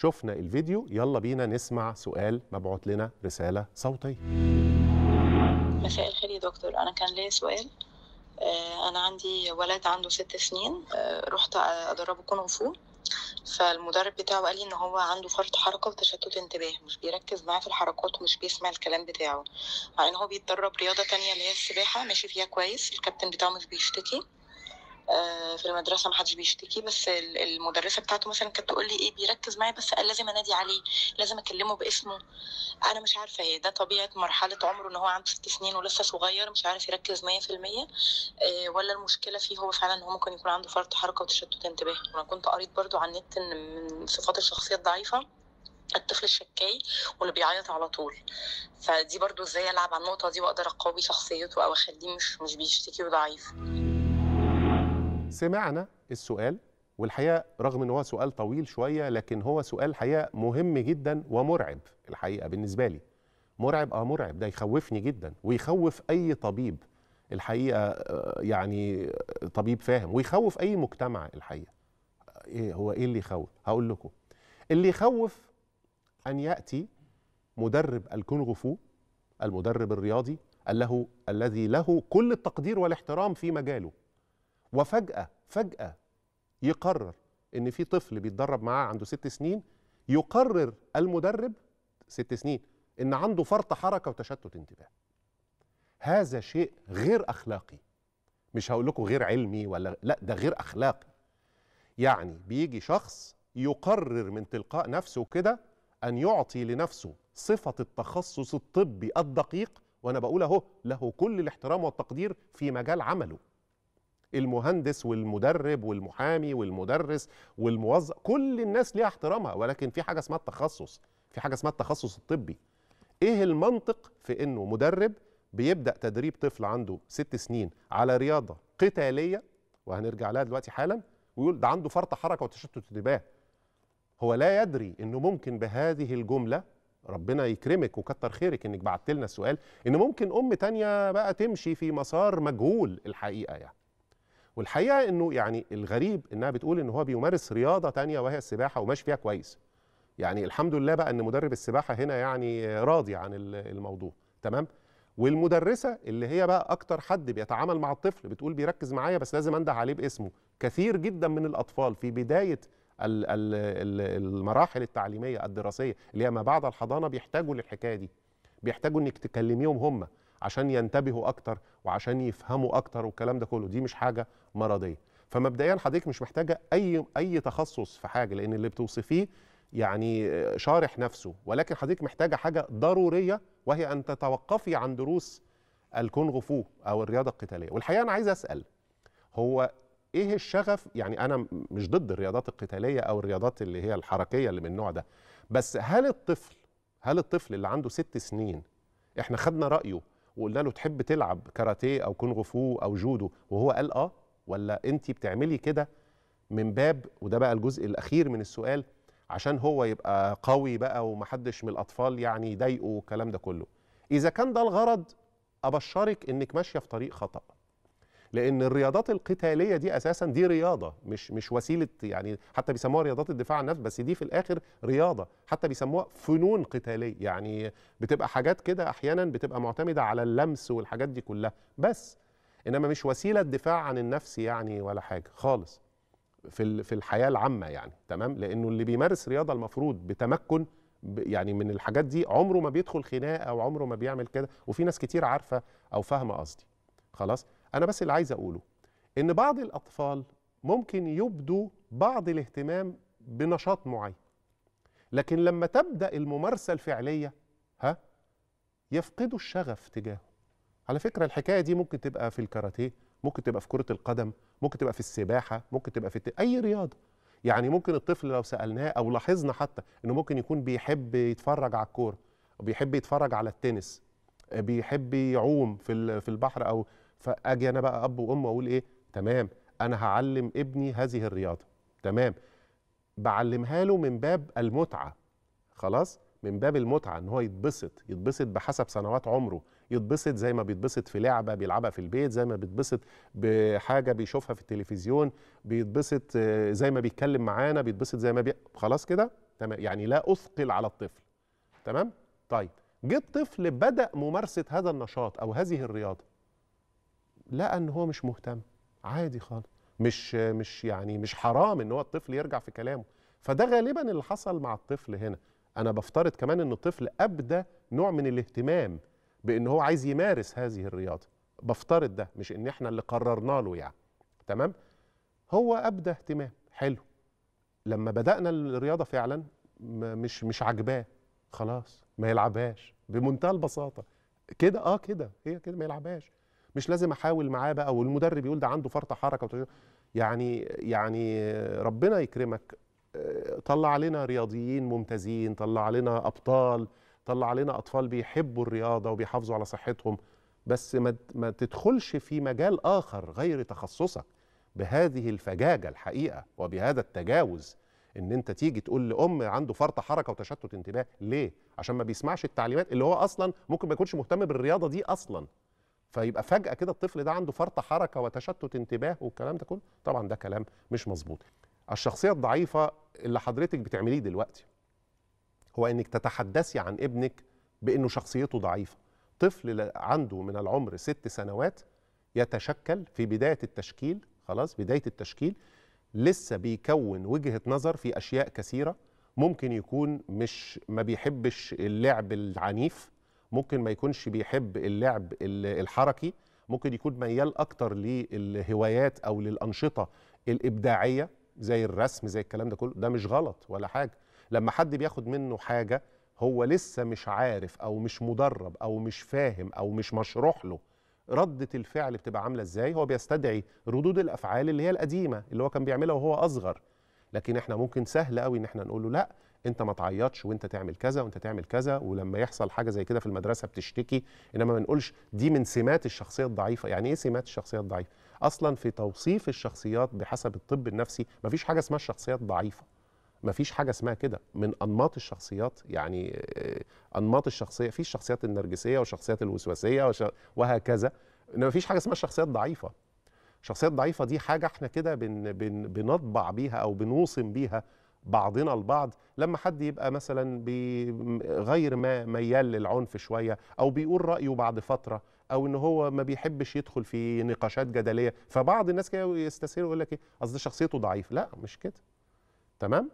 شفنا الفيديو يلا بينا نسمع سؤال مبعوث لنا رسالة صوتية. مساء الخير يا دكتور. أنا كان ليا سؤال. آه، أنا عندي ولد عنده ست سنين. آه، رحت أدربه كونغ فو. فالمدرب بتاعه قال لي إن هو عنده فرط حركة وتشتت انتباه مش بيركز معاه في الحركات ومش بيسمع الكلام بتاعه. مع إن هو بيتدرب رياضة تانية اللي هي السباحة ماشي فيها كويس الكابتن بتاعه مش بيشتكي. في المدرسة محدش بيشتكي بس ال- المدرسة بتاعته مثلا كانت تقول لي إيه بيركز معايا بس لازم أنادي عليه لازم أكلمه باسمه. أنا مش عارفة إيه ده طبيعة مرحلة عمره إن هو عنده ست سنين ولسه صغير مش عارف يركز 100% آه، ولا المشكلة فيه هو فعلا إن هو ممكن يكون عنده فرط حركة وتشتت انتباه وأنا كنت قريت برضو على النت إن من صفات الشخصية الضعيفة الطفل الشكاي واللي بيعيط على طول. فدي برضو إزاي ألعب على النقطة دي وأقدر أقوي شخصيته أو أخليه مش مش بيشتكي وضعيف. سمعنا السؤال والحقيقة رغم إن هو سؤال طويل شوية لكن هو سؤال حقيقة مهم جدا ومرعب الحقيقة بالنسبة لي. مرعب آه مرعب ده يخوفني جدا ويخوف أي طبيب الحقيقة آه، يعني طبيب فاهم ويخوف أي مجتمع الحقيقة. إيه هو إيه اللي يخوف؟ هقول لكم. اللي يخوف أن يأتي مدرب الكونغ فو المدرب الرياضي الذي له كل التقدير والاحترام في مجاله. وفجأة فجأة يقرر إن في طفل بيتدرب معاه عنده ست سنين يقرر المدرب ست سنين إن عنده فرط حركة وتشتت انتباه. هذا شيء غير أخلاقي. مش هقول لكم غير علمي ولا لا ده غير أخلاقي. يعني بيجي شخص يقرر من تلقاء نفسه كده أن يعطي لنفسه صفة التخصص الطبي الدقيق وأنا بقول أهو له كل الاحترام والتقدير في مجال عمله. المهندس والمدرب والمحامي والمدرس والموظف كل الناس ليها احترامها ولكن في حاجة اسمها التخصص في حاجة اسمها التخصص الطبي. إيه المنطق في إنه مدرب بيبدأ تدريب طفل عنده ست سنين على رياضة قتالية وهنرجع لها دلوقتي حالا ويقول ده عنده فرط حركة وتشتت انتباه هو لا يدري إنه ممكن بهذه الجملة ربنا يكرمك وكتر خيرك إنك بعت لنا السؤال ان ممكن أم تانية بقى تمشي في مسار مجهول الحقيقة يعني. والحقيقة إنه يعني الغريب إنها بتقول إن هو بيمارس رياضة تانية وهي السباحة وماشي فيها كويس. يعني الحمد لله بقى إن مدرب السباحة هنا يعني راضي عن ال- الموضوع. تمام؟ والمدرسة اللي هي بقى أكتر حد بيتعامل مع الطفل بتقول بيركز معايا بس لازم أنده عليه باسمه. كثير جدا من الأطفال في بداية ال- ال- ال- المراحل التعليمية الدراسية اللي هي ما بعد الحضانة بيحتاجوا للحكاية دي. بيحتاجوا إنك تكلميهم هم. عشان ينتبهوا أكتر وعشان يفهموا أكتر والكلام ده كله. دي مش حاجة مرضية. فمبدئيا حضرتك مش محتاجة أي أي تخصص في حاجة لأن اللي بتوصفيه يعني شارح نفسه. ولكن حضرتك محتاجة حاجة ضرورية وهي أن تتوقفي عن دروس الكونغ فو أو الرياضة القتالية. والحقيقة أنا عايز أسأل هو إيه الشغف؟ يعني أنا مش ضد الرياضات القتالية أو الرياضات اللي هي الحركية اللي من النوع ده. بس هل الطفل هل الطفل اللي عنده ست سنين إحنا خدنا رأيه وقلنا له تحب تلعب كاراتيه أو كونغ فو أو جودو وهو قال آه ولا انت بتعملي كده من باب وده بقى الجزء الأخير من السؤال عشان هو يبقى قوي بقى ومحدش من الأطفال يعني يضايقه والكلام ده كله. إذا كان ده الغرض أبشرك إنك ماشية في طريق خطأ. لأن الرياضات القتالية دي أساسا دي رياضة مش مش وسيلة يعني حتى بيسموها رياضات الدفاع عن النفس بس دي في الآخر رياضة. حتى بيسموها فنون قتالية يعني بتبقى حاجات كده أحيانا بتبقى معتمدة على اللمس والحاجات دي كلها. بس إنما مش وسيلة دفاع عن النفس يعني ولا حاجة خالص في في الحياة العامة يعني تمام؟ لأنه اللي بيمارس رياضة المفروض بتمكن يعني من الحاجات دي عمره ما بيدخل خناقة أو عمره ما بيعمل كده. وفي ناس كتير عارفة أو فاهمة قصدي خلاص؟ أنا بس اللي عايز أقوله إن بعض الأطفال ممكن يبدوا بعض الاهتمام بنشاط معين لكن لما تبدأ الممارسة الفعلية ها يفقدوا الشغف تجاهه. على فكرة الحكاية دي ممكن تبقى في الكاراتيه ممكن تبقى في كرة القدم ممكن تبقى في السباحة ممكن تبقى في الت... أي رياضة. يعني ممكن الطفل لو سألناه أو لاحظنا حتى إنه ممكن يكون بيحب يتفرج على الكورة وبيحب يتفرج على التنس بيحب يعوم في في البحر أو فأجي أنا بقى أب وأم وأقول إيه؟ تمام أنا هعلم ابني هذه الرياضة. تمام. بعلمها له من باب المتعة. خلاص؟ من باب المتعة إن هو يتبسط يتبسط بحسب سنوات عمره. يتبسط زي ما بيتبسط في لعبة بيلعبها في البيت زي ما بيتبسط بحاجة بيشوفها في التلفزيون بيتبسط آه، زي ما بيتكلم معانا بيتبسط زي ما بي... خلاص كده؟ تمام. يعني لا أثقل على الطفل. تمام؟ طيب. جه الطفل بدأ ممارسة هذا النشاط أو هذه الرياضة. لقى ان هو مش مهتم. عادي خالص. مش مش يعني مش حرام إن هو الطفل يرجع في كلامه. فده غالبا اللي حصل مع الطفل هنا. أنا بفترض كمان إن الطفل أبدى نوع من الاهتمام بإن هو عايز يمارس هذه الرياضة. بفترض ده مش إن إحنا اللي قررنا له يعني. تمام؟ هو أبدى اهتمام. حلو. لما بدأنا الرياضة فعلا مش مش عاجباه. خلاص ما يلعبهاش. بمنتهى البساطة. كده آه كده. هي كده ما يلعبهاش. مش لازم أحاول معاه بقى والمدرب يقول ده عنده فرط حركة. يعني يعني ربنا يكرمك. آه، طلع علينا رياضيين ممتازين طلع علينا أبطال طلع علينا أطفال بيحبوا الرياضة وبيحافظوا على صحتهم. بس ما ما تدخلش في مجال آخر غير تخصصك بهذه الفجاجة الحقيقة وبهذا التجاوز. إن أنت تيجي تقول لأم عنده فرط حركة وتشتت انتباه. ليه؟ عشان ما بيسمعش التعليمات اللي هو أصلا ممكن ما يكونش مهتم بالرياضة دي أصلا. فيبقى فجأة كده الطفل ده عنده فرط حركة وتشتت انتباه والكلام ده كله طبعا ده كلام مش مظبوط. الشخصية الضعيفة اللي حضرتك بتعمليه دلوقتي هو إنك تتحدثي عن ابنك بإنه شخصيته ضعيفة. طفل عنده من العمر ست سنوات يتشكل في بداية التشكيل خلاص بداية التشكيل لسه بيكون وجهة نظر في أشياء كثيرة ممكن يكون مش ما بيحبش اللعب العنيف ممكن ما يكونش بيحب اللعب ال- الحركي ممكن يكون ميال أكتر للهوايات أو للأنشطة الإبداعية زي الرسم زي الكلام ده كله. ده مش غلط ولا حاجة. لما حد بياخد منه حاجة هو لسه مش عارف أو مش مدرب أو مش فاهم أو مش مشروح له ردة الفعل بتبقى عاملة إزاي؟ هو بيستدعي ردود الأفعال اللي هي القديمة اللي هو كان بيعملها وهو أصغر. لكن إحنا ممكن سهل قوي إن إحنا نقول له لأ انت ما تعيطش وانت تعمل كذا وانت تعمل كذا ولما يحصل حاجة زي كده في المدرسة بتشتكي إنما ما نقولش دي من سمات الشخصية الضعيفة. يعني إيه سمات الشخصيه الضعيفة؟ أصلا في توصيف الشخصيات بحسب الطب النفسي ما فيش حاجة اسمها الشخصيات ضعيفة. ما فيش حاجة اسمها كده. من أنماط الشخصيات يعني آه، أنماط الشخصية في الشخصيات النرجسية والشخصيات الوسواسية وش- وهكذا. ما فيش حاجة اسمها الشخصيات ضعيفة. الشخصيات الضعيفة دي حاجة إحنا كده بن بن بنطبع بيها أو بنوصم بيها بعضنا البعض لما حد يبقى مثلا غير ما ميال للعنف شوية أو بيقول رأيه بعد فترة أو إن هو ما بيحبش يدخل في نقاشات جدلية فبعض الناس كده يستسهلوا يقول لك إيه؟ أصل شخصيته ضعيف. لا مش كده. تمام؟